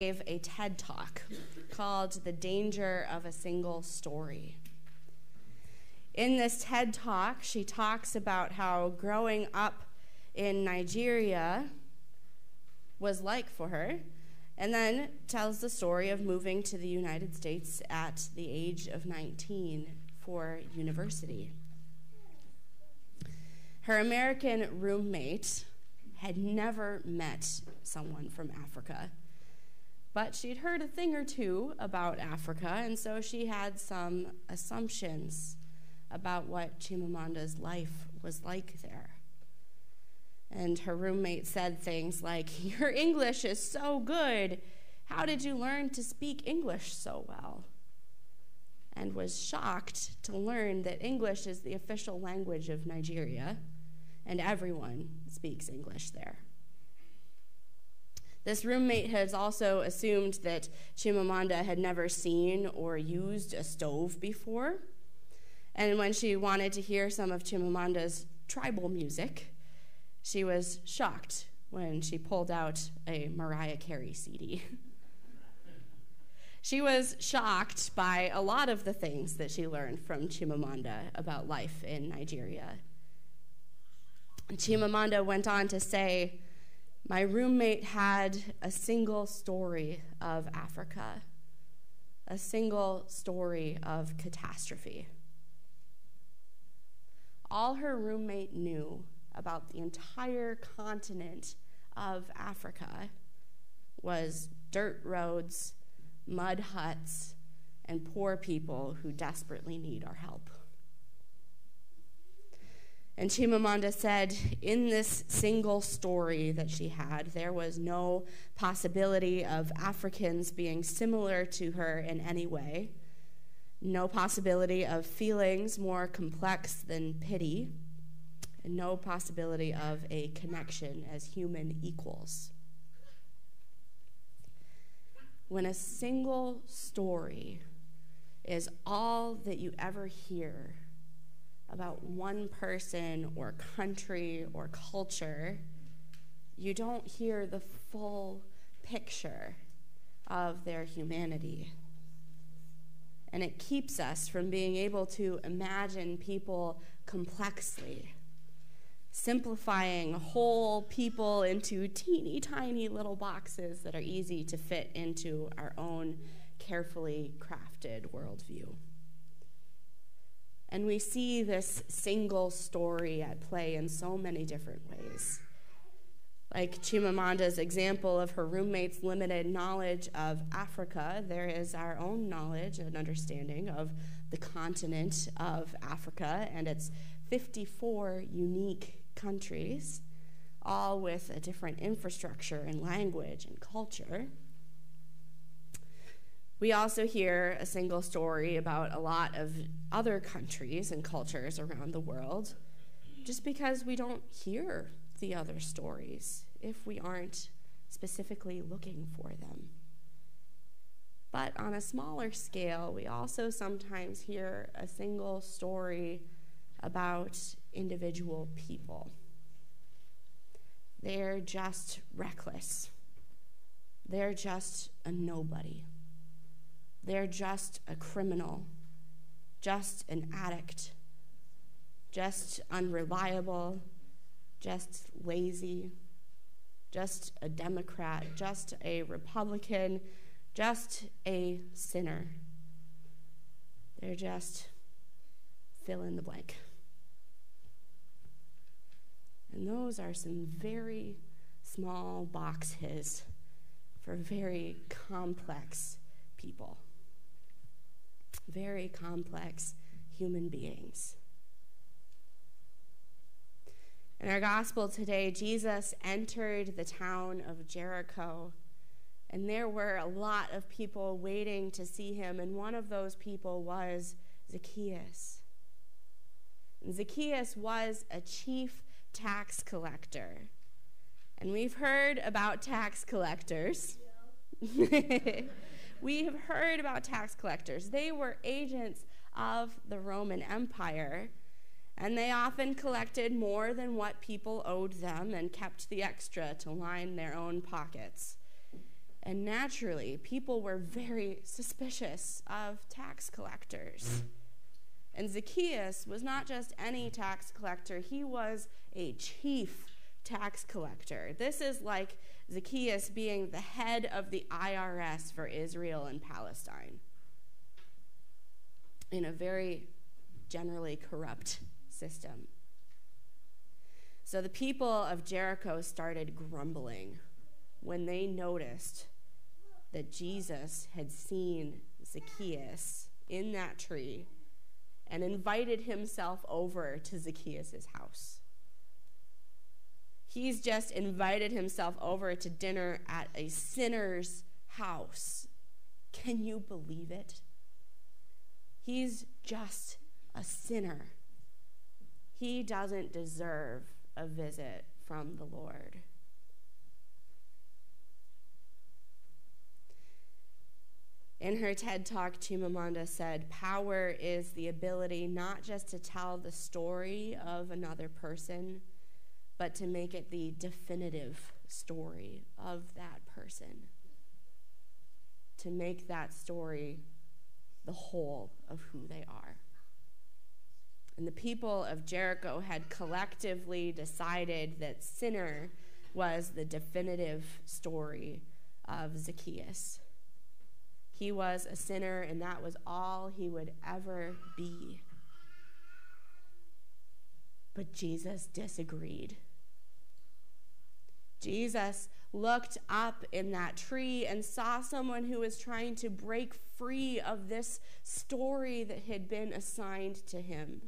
gave a TED talk called The Danger of a Single Story. In this TED talk, she talks about how growing up in Nigeria was like for her, and then tells the story of moving to the United States at the age of 19 for university. Her American roommate had never met someone from Africa but she'd heard a thing or two about Africa, and so she had some assumptions about what Chimamanda's life was like there. And her roommate said things like, Your English is so good. How did you learn to speak English so well? And was shocked to learn that English is the official language of Nigeria, and everyone speaks English there. This roommate has also assumed that Chimamanda had never seen or used a stove before. And when she wanted to hear some of Chimamanda's tribal music, she was shocked when she pulled out a Mariah Carey CD. she was shocked by a lot of the things that she learned from Chimamanda about life in Nigeria. Chimamanda went on to say, my roommate had a single story of Africa, a single story of catastrophe. All her roommate knew about the entire continent of Africa was dirt roads, mud huts, and poor people who desperately need our help. And Chimamanda said, in this single story that she had, there was no possibility of Africans being similar to her in any way, no possibility of feelings more complex than pity, and no possibility of a connection as human equals. When a single story is all that you ever hear, about one person or country or culture, you don't hear the full picture of their humanity. And it keeps us from being able to imagine people complexly, simplifying whole people into teeny tiny little boxes that are easy to fit into our own carefully crafted worldview. And we see this single story at play in so many different ways. Like Chimamanda's example of her roommate's limited knowledge of Africa, there is our own knowledge and understanding of the continent of Africa and its 54 unique countries, all with a different infrastructure and language and culture. We also hear a single story about a lot of other countries and cultures around the world just because we don't hear the other stories if we aren't specifically looking for them. But on a smaller scale, we also sometimes hear a single story about individual people. They're just reckless. They're just a nobody. They're just a criminal, just an addict, just unreliable, just lazy, just a Democrat, just a Republican, just a sinner. They're just fill in the blank. And those are some very small boxes for very complex people very complex human beings. In our gospel today, Jesus entered the town of Jericho, and there were a lot of people waiting to see him, and one of those people was Zacchaeus. And Zacchaeus was a chief tax collector. And we've heard about tax collectors. Yeah. we have heard about tax collectors. They were agents of the Roman Empire, and they often collected more than what people owed them and kept the extra to line their own pockets. And naturally, people were very suspicious of tax collectors. And Zacchaeus was not just any tax collector, he was a chief tax collector. This is like Zacchaeus being the head of the IRS for Israel and Palestine in a very generally corrupt system. So the people of Jericho started grumbling when they noticed that Jesus had seen Zacchaeus in that tree and invited himself over to Zacchaeus' house. He's just invited himself over to dinner at a sinner's house. Can you believe it? He's just a sinner. He doesn't deserve a visit from the Lord. In her TED talk, Chimamanda said, Power is the ability not just to tell the story of another person, but to make it the definitive story of that person. To make that story the whole of who they are. And the people of Jericho had collectively decided that sinner was the definitive story of Zacchaeus. He was a sinner, and that was all he would ever be. But Jesus disagreed. Jesus looked up in that tree and saw someone who was trying to break free of this story that had been assigned to him.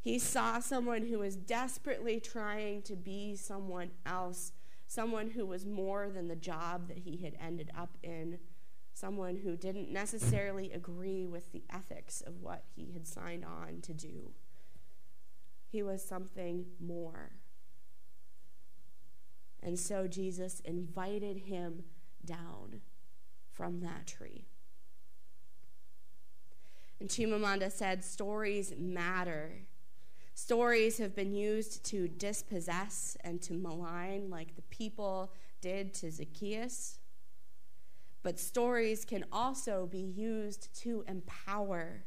He saw someone who was desperately trying to be someone else, someone who was more than the job that he had ended up in, someone who didn't necessarily agree with the ethics of what he had signed on to do. He was something more. And so Jesus invited him down from that tree. And Chimamanda said, Stories matter. Stories have been used to dispossess and to malign, like the people did to Zacchaeus. But stories can also be used to empower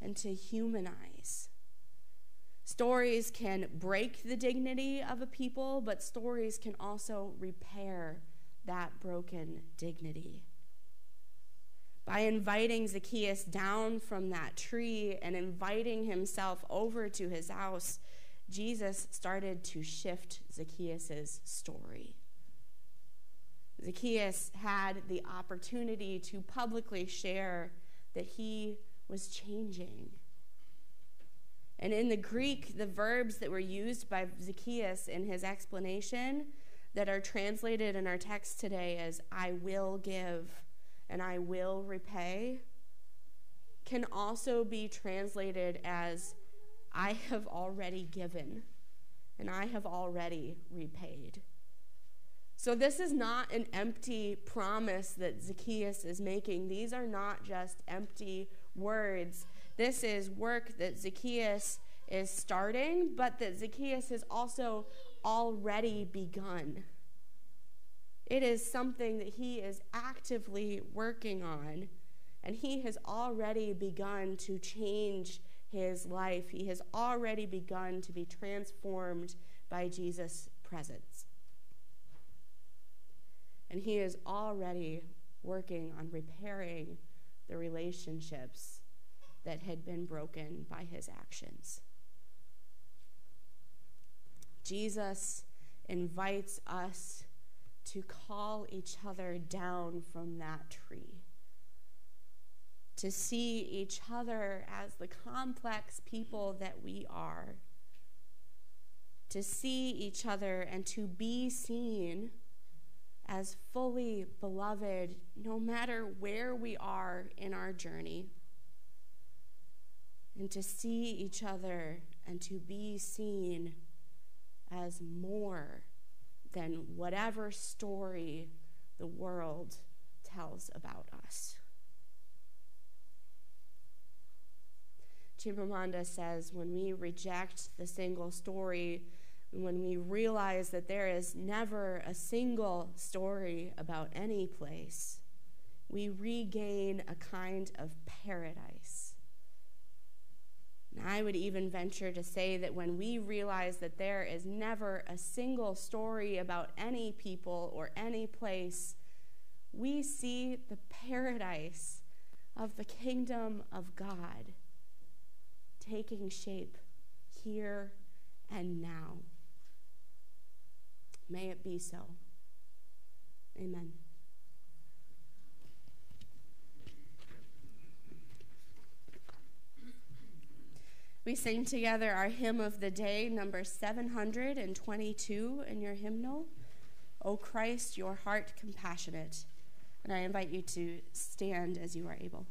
and to humanize. Stories can break the dignity of a people, but stories can also repair that broken dignity. By inviting Zacchaeus down from that tree and inviting himself over to his house, Jesus started to shift Zacchaeus' story. Zacchaeus had the opportunity to publicly share that he was changing and in the Greek, the verbs that were used by Zacchaeus in his explanation that are translated in our text today as I will give and I will repay can also be translated as I have already given and I have already repaid. So, this is not an empty promise that Zacchaeus is making. These are not just empty words. This is work that Zacchaeus is starting, but that Zacchaeus has also already begun. It is something that he is actively working on, and he has already begun to change his life. He has already begun to be transformed by Jesus' presence. And he is already working on repairing the relationships that had been broken by his actions. Jesus invites us to call each other down from that tree, to see each other as the complex people that we are, to see each other and to be seen as fully beloved no matter where we are in our journey and to see each other and to be seen as more than whatever story the world tells about us. Chimamanda says when we reject the single story, when we realize that there is never a single story about any place, we regain a kind of paradise. And I would even venture to say that when we realize that there is never a single story about any people or any place, we see the paradise of the kingdom of God taking shape here and now. May it be so. Amen. We sing together our hymn of the day, number 722 in your hymnal. O Christ, your heart compassionate. And I invite you to stand as you are able.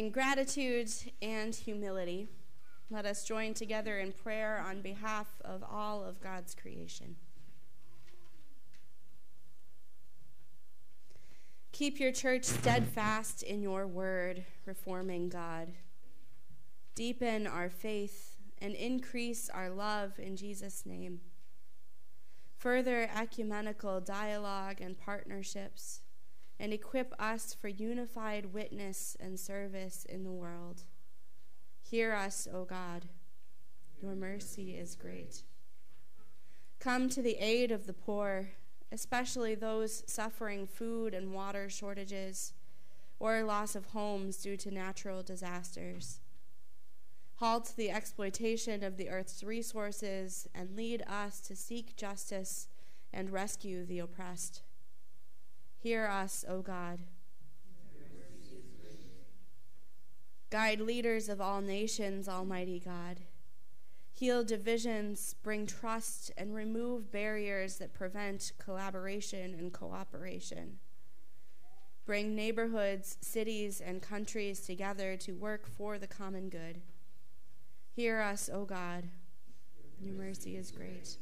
In gratitude and humility, let us join together in prayer on behalf of all of God's creation. Keep your church steadfast in your word, reforming God. Deepen our faith and increase our love in Jesus' name. Further ecumenical dialogue and partnerships and equip us for unified witness and service in the world. Hear us, O God. Your mercy is great. Come to the aid of the poor, especially those suffering food and water shortages or loss of homes due to natural disasters. Halt the exploitation of the earth's resources and lead us to seek justice and rescue the oppressed. Hear us, O God. Guide leaders of all nations, Almighty God. Heal divisions, bring trust, and remove barriers that prevent collaboration and cooperation. Bring neighborhoods, cities, and countries together to work for the common good. Hear us, O God. Your mercy is great.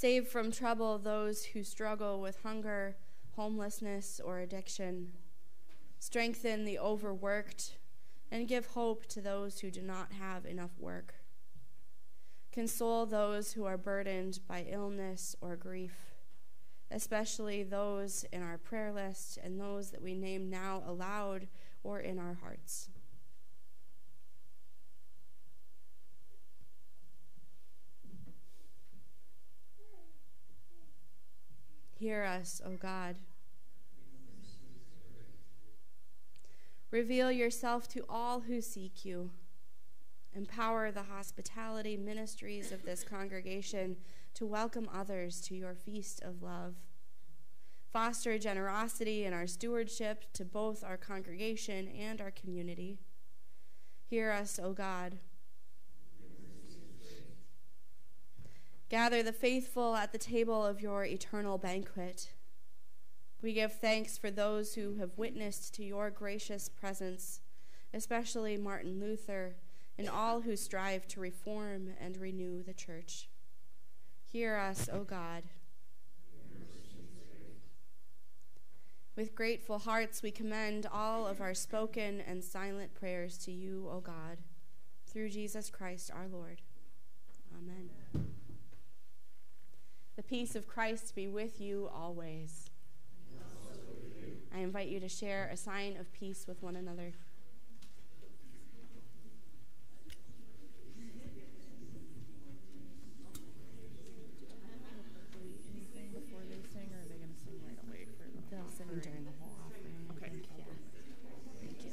Save from trouble those who struggle with hunger, homelessness, or addiction. Strengthen the overworked and give hope to those who do not have enough work. Console those who are burdened by illness or grief, especially those in our prayer list and those that we name now aloud or in our hearts. Hear us, O God. Reveal yourself to all who seek you. Empower the hospitality ministries of this congregation to welcome others to your feast of love. Foster generosity in our stewardship to both our congregation and our community. Hear us, O God. Gather the faithful at the table of your eternal banquet. We give thanks for those who have witnessed to your gracious presence, especially Martin Luther and all who strive to reform and renew the church. Hear us, O God. With grateful hearts, we commend all of our spoken and silent prayers to you, O God, through Jesus Christ our Lord. Amen. The peace of Christ be with you always. I invite you to share a sign of peace with one another. They'll sing during the whole offering. Okay. Yeah. Thank you.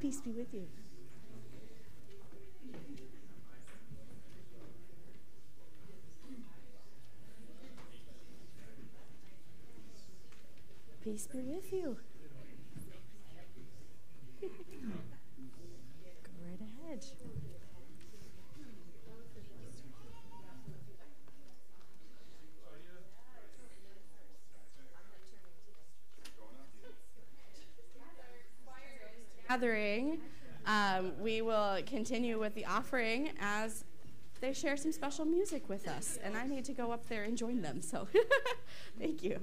Peace be with you. Peace be with you. Go right ahead. Gathering, um, we will continue with the offering as they share some special music with us, and I need to go up there and join them. So, thank you.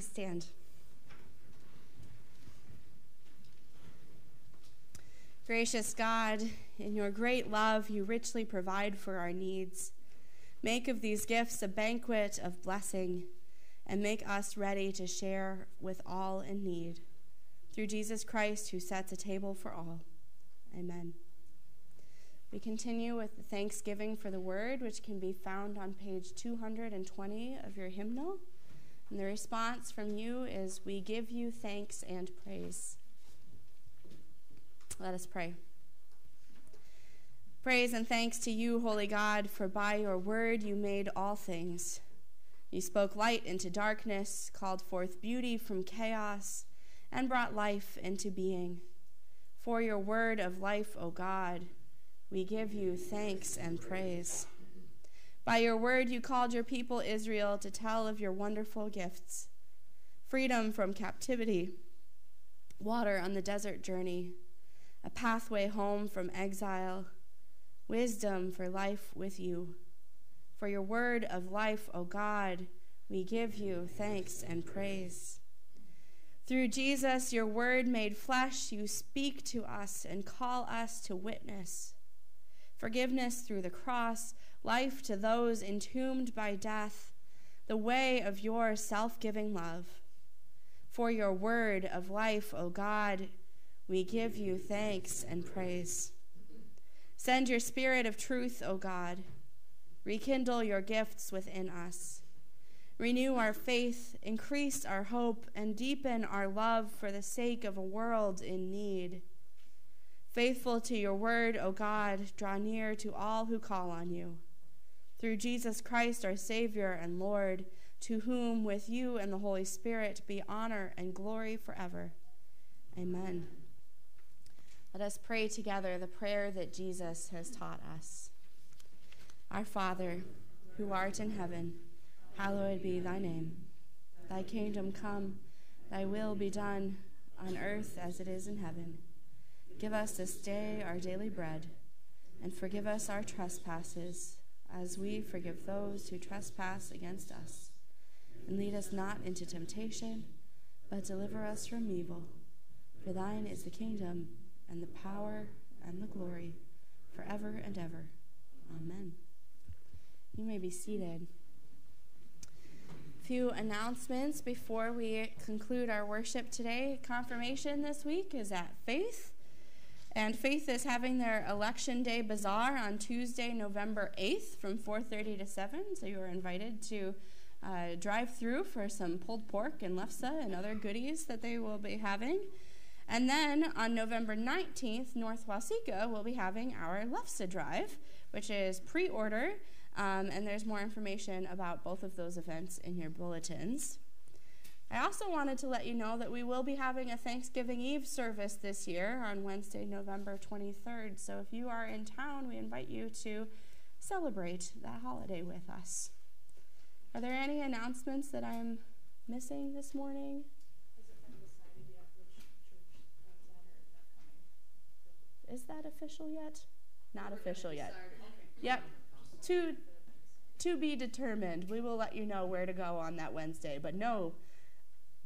Please stand. Gracious God, in your great love, you richly provide for our needs. Make of these gifts a banquet of blessing and make us ready to share with all in need. Through Jesus Christ, who sets a table for all. Amen. We continue with the thanksgiving for the word, which can be found on page 220 of your hymnal. And the response from you is We give you thanks and praise. Let us pray. Praise and thanks to you, Holy God, for by your word you made all things. You spoke light into darkness, called forth beauty from chaos, and brought life into being. For your word of life, O God, we give you thanks and praise. By your word, you called your people Israel to tell of your wonderful gifts freedom from captivity, water on the desert journey a pathway home from exile, wisdom for life with you. For your word of life, O God, we give you thanks and praise. Through Jesus, your word made flesh, you speak to us and call us to witness. Forgiveness through the cross, life to those entombed by death, the way of your self giving love. For your word of life, O God, we give you thanks and praise. Send your spirit of truth, O God. Rekindle your gifts within us. Renew our faith, increase our hope, and deepen our love for the sake of a world in need. Faithful to your word, O God, draw near to all who call on you. Through Jesus Christ, our Savior and Lord, to whom, with you and the Holy Spirit, be honor and glory forever. Amen. Let us pray together the prayer that Jesus has taught us. Our Father, who art in heaven, hallowed be thy name. Thy kingdom come, thy will be done, on earth as it is in heaven. Give us this day our daily bread, and forgive us our trespasses, as we forgive those who trespass against us. And lead us not into temptation, but deliver us from evil. For thine is the kingdom and the power and the glory forever and ever. Amen. You may be seated. A few announcements before we conclude our worship today. Confirmation this week is at Faith. And Faith is having their election day bazaar on Tuesday, November 8th from 4:30 to 7. So you are invited to uh, drive through for some pulled pork and lefse and other goodies that they will be having. And then on November 19th, North Waseca will be having our Lefse Drive, which is pre order, um, and there's more information about both of those events in your bulletins. I also wanted to let you know that we will be having a Thanksgiving Eve service this year on Wednesday, November 23rd. So if you are in town, we invite you to celebrate that holiday with us. Are there any announcements that I'm missing this morning? Is that official yet? Not official yet. Yep. To to be determined. We will let you know where to go on that Wednesday, but no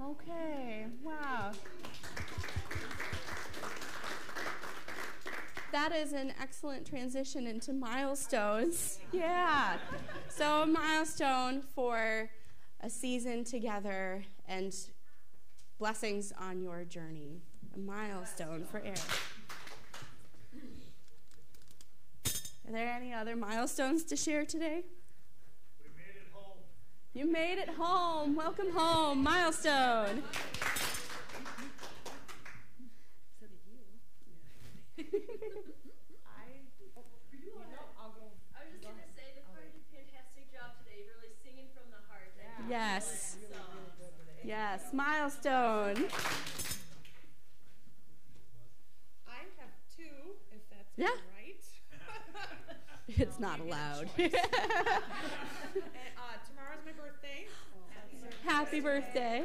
okay, wow. That is an excellent transition into milestones. Yeah. So, a milestone for a season together and blessings on your journey. A milestone for Eric. Are there any other milestones to share today? We made it home. You made it home. Welcome home. Milestone. so did you. I, you know, I'll go. I was just going to say, the choir did a fantastic job today, really singing from the heart. Yes. Yes. Milestone. I have two, if that's Yeah. right. It's not allowed. And, uh, tomorrow's my birthday. Happy birthday.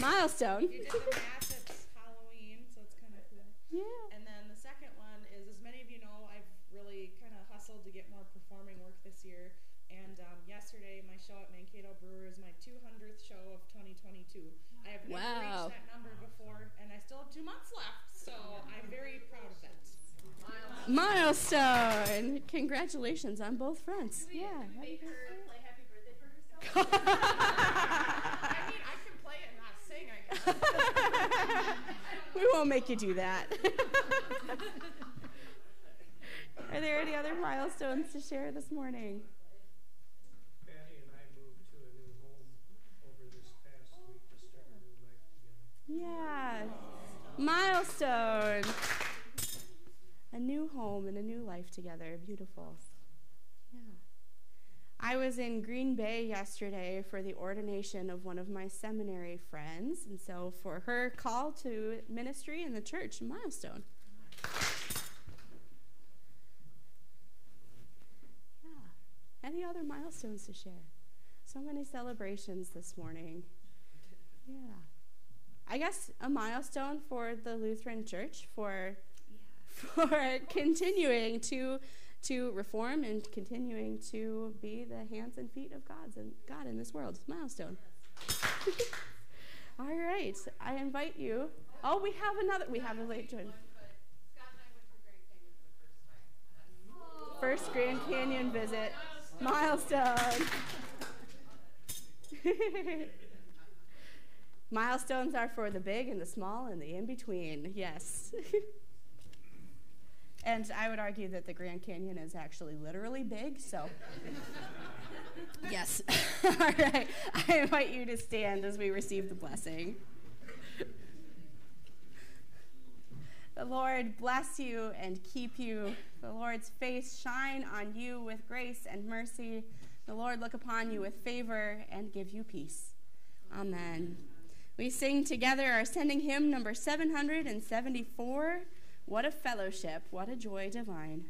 Milestone. You did the math, it's Halloween, so it's kind of cool. Yeah. And then the second one is, as many of you know, I've really kind of hustled to get more performing work this year. And um, yesterday, my show at Mankato Brewer is my 200th show of 2022. I have never Wow. reached that number before, and I still have two months left, so I'm very proud of that. Milestone. Congratulations on both fronts. Yeah. Make her play happy birthday for herself. I mean, I can play it and not sing, I guess. we won't make you do that. Are there any other milestones to share this morning? Patty and I moved to a new home over this past week to start a new life together. Yeah. Milestone. A new home and a new life together. Beautiful. Yeah. I was in Green Bay yesterday for the ordination of one of my seminary friends, and so for her call to ministry in the church, milestone. Yeah. Any other milestones to share? So many celebrations this morning. Yeah. I guess a milestone for the Lutheran Church for for continuing to to reform and continuing to be the hands and feet of God's and God in this world. Milestone. All right. I invite you. Oh, we have another we have a late join. First Grand Canyon visit. Milestone. Milestones are for the big and the small and the in between. Yes. and I would argue that the Grand Canyon is actually literally big, so. yes. All right. I invite you to stand as we receive the blessing. The Lord bless you and keep you. The Lord's face shine on you with grace and mercy. The Lord look upon you with favor and give you peace. Amen. We sing together our sending hymn number 774 What a fellowship, what a joy divine.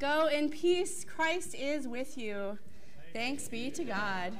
Go in peace. Christ is with you. Thanks be to God.